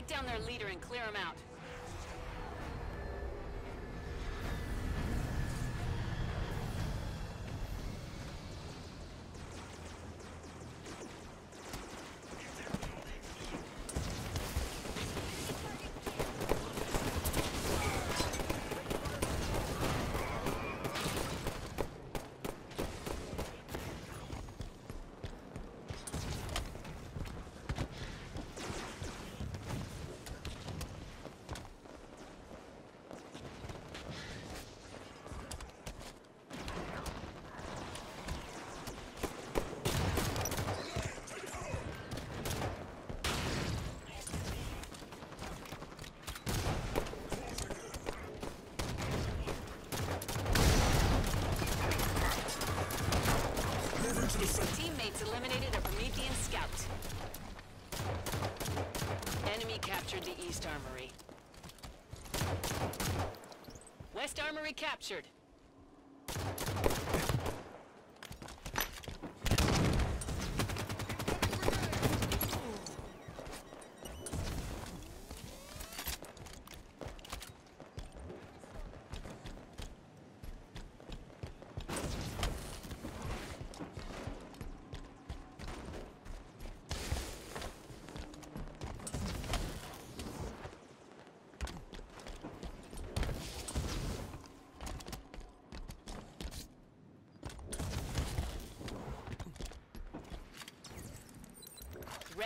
Take down their leader and clear him out. Teammates eliminated a Promethean scout. Enemy captured the East Armory. West Armory captured.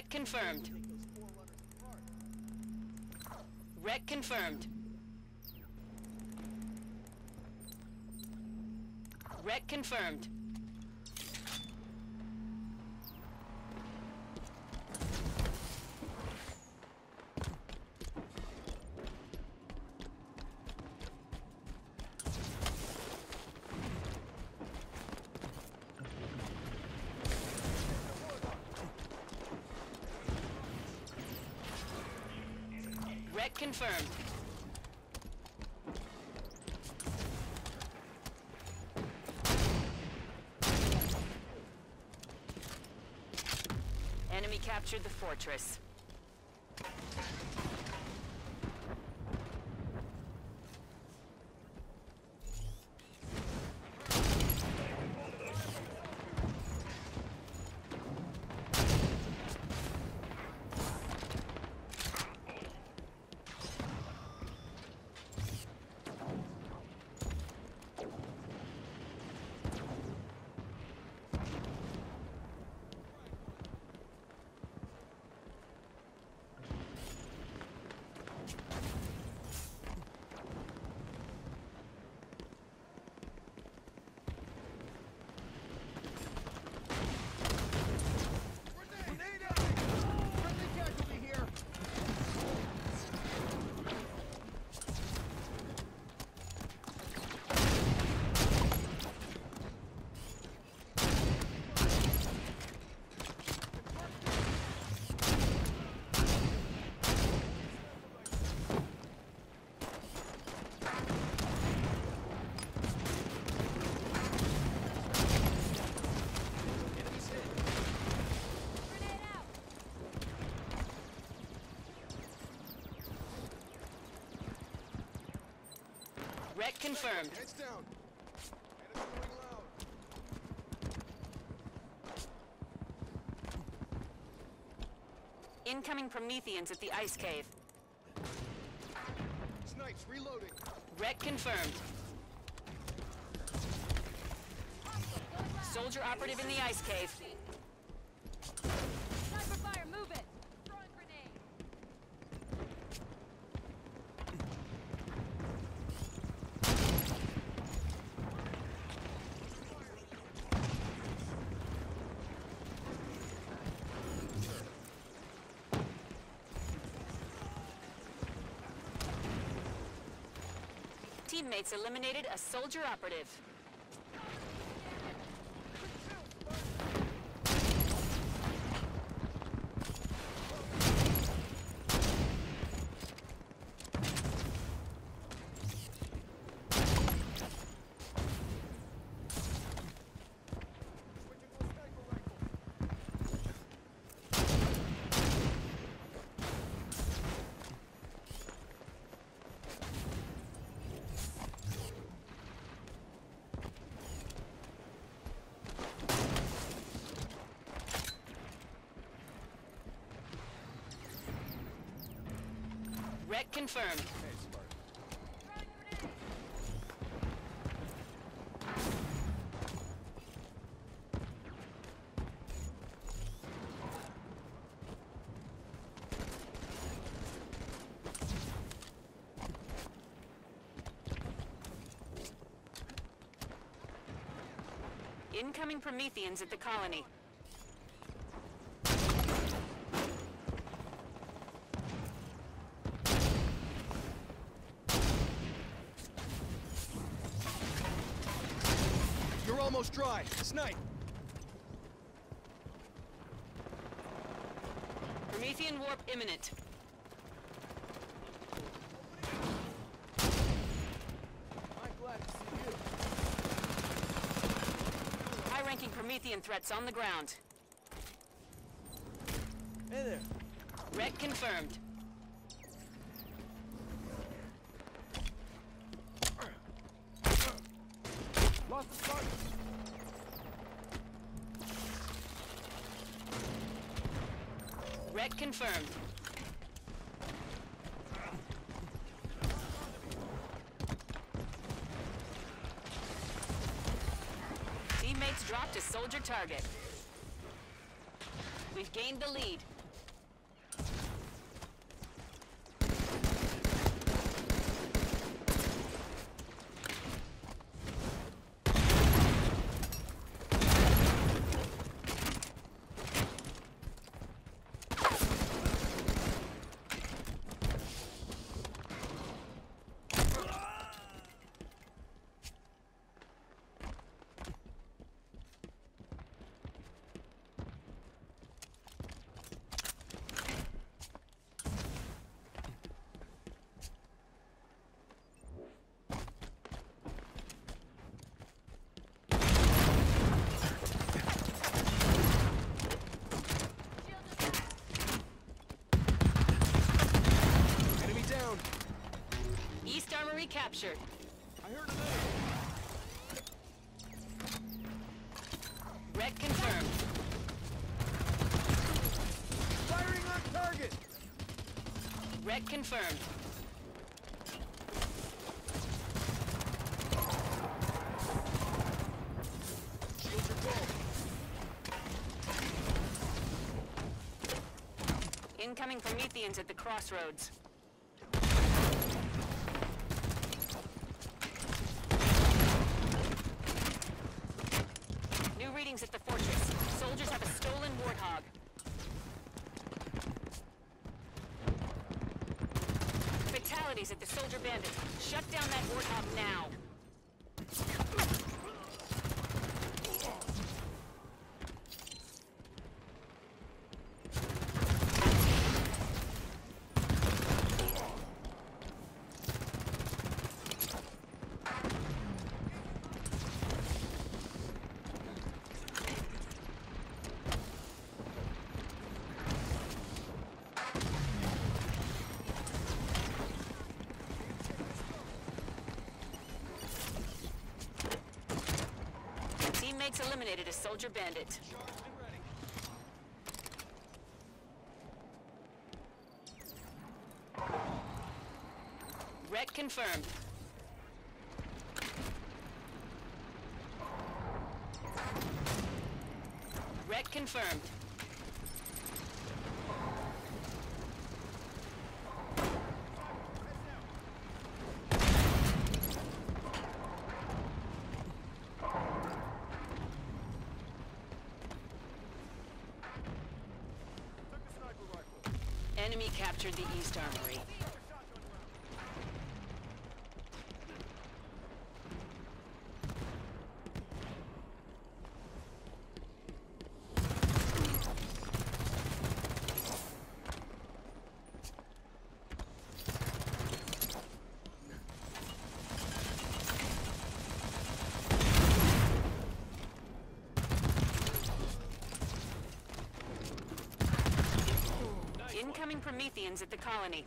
Wreck confirmed. Wreck confirmed. Wreck confirmed. Wreck confirmed. Enemy captured the fortress. Wreck confirmed. Heads down! Enemy's going loud. Incoming Prometheans at the ice cave. Snipes, reloading! Wreck confirmed. Soldier operative in the ice cave. Teammates eliminated a soldier operative. Confirmed. Incoming Prometheans at the colony. Promethean threats on the ground. Hey there. Wreck confirmed. Lost the. Wreck confirmed. Target. We've gained the lead. Enemy down. East Armory captured. I heard a name. Wreck confirmed. Firing on target. Wreck confirmed. Shields are full. Incoming Prometheans at the crossroads. Fatalities at the soldier bandits. Shut down that warthog now. Teammates eliminated a Charged. Wreck confirmed. Wreck confirmed. Captured the East Armory. Incoming Prometheans at the colony.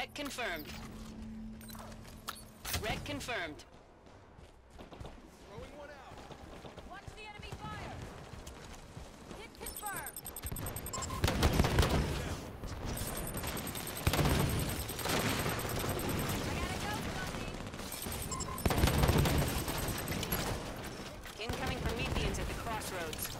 Wreck confirmed. Wreck confirmed. Throwing one out. Watch the enemy fire. Hit confirmed. I gotta go, Fuzzy. Incoming Prometheans at the crossroads.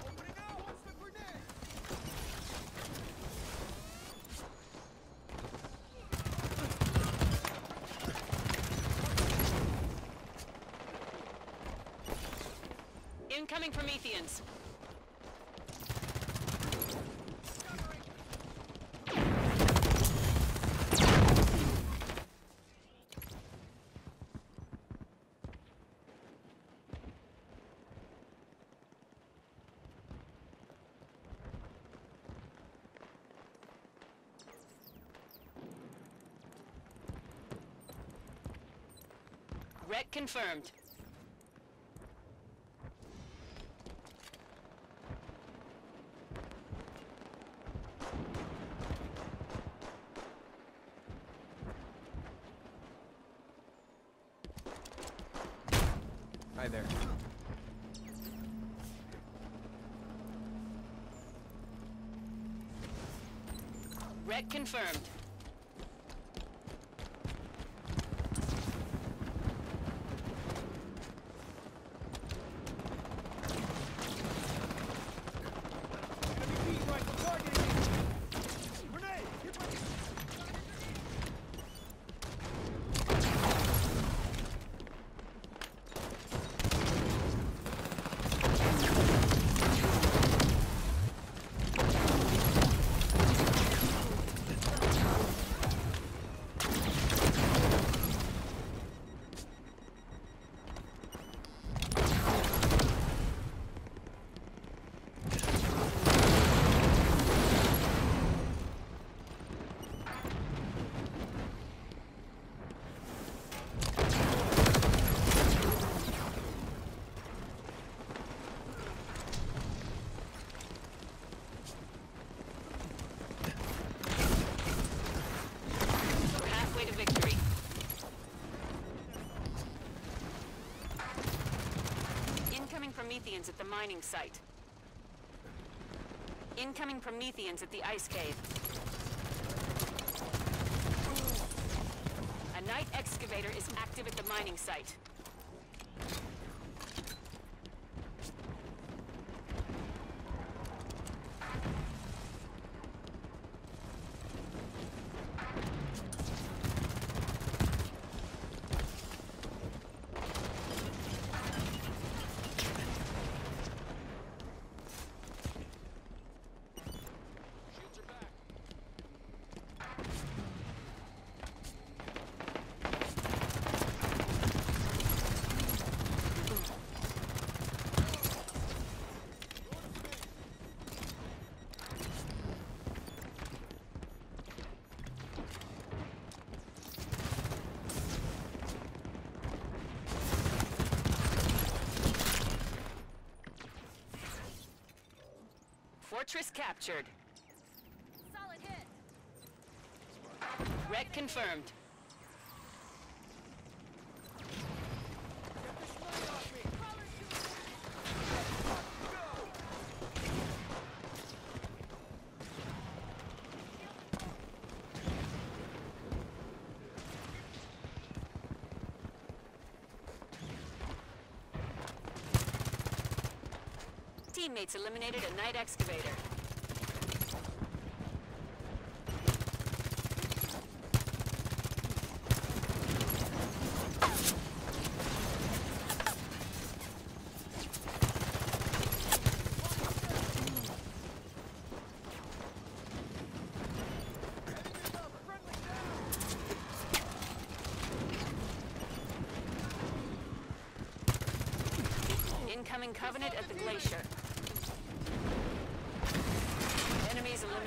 Opening out. What's the grenade? Incoming Prometheans. Confirmed. Confirmed. Prometheans at the mining site. Incoming Prometheans at the ice cave. A Knight excavator is active at the mining site. Fortress captured. Solid hit. Wreck confirmed. Teammates eliminated a Knight excavator. Incoming Covenant at the glacier.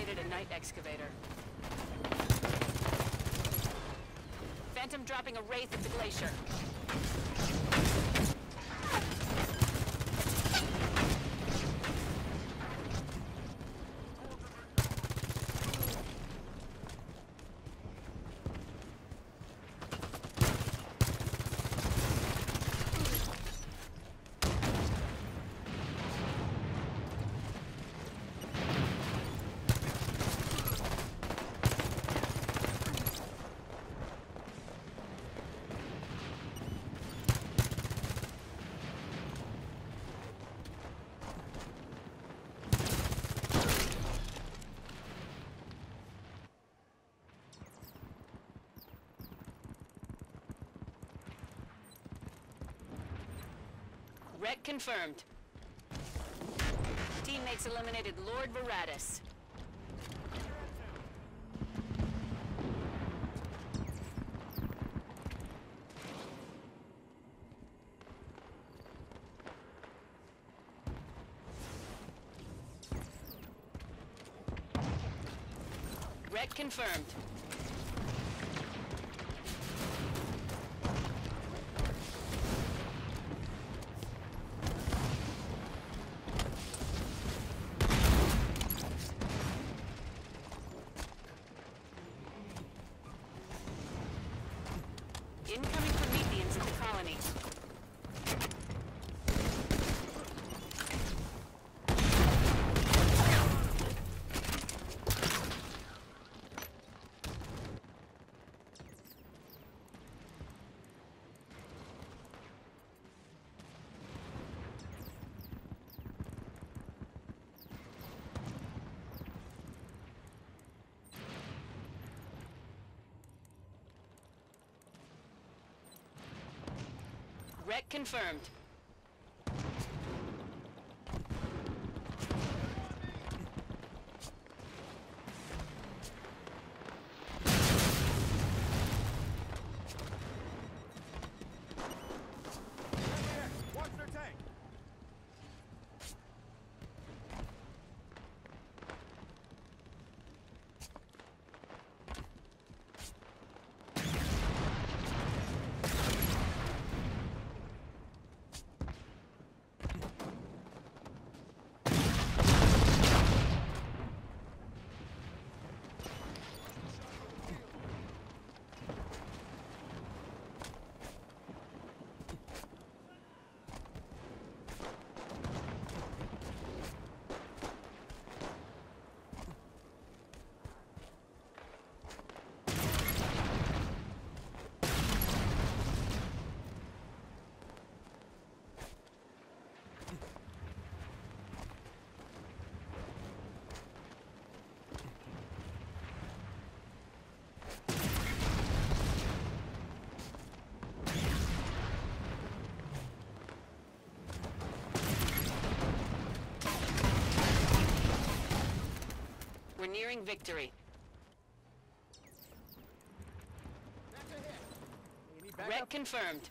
Enemies a Knight excavator. Phantom dropping a wraith at the glacier. Wreck confirmed. Teammates eliminated Lord Veratus. Confirmed. Incoming Prometheans at the colony. Confirmed. Nearing victory. That's a hit. You need backup? Wreck confirmed.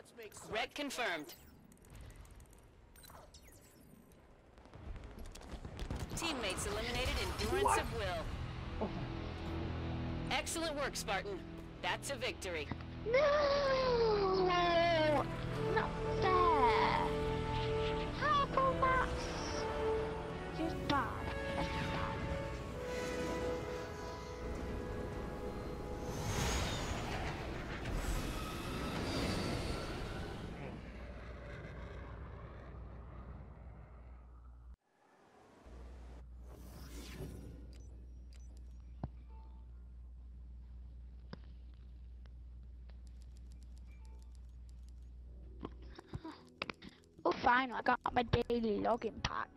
Let's make some. Wreck confirmed. Teammates eliminated Endurance of Will. Oh. Excellent work, Spartan. That's a victory. No! Fine, I got my daily login pack.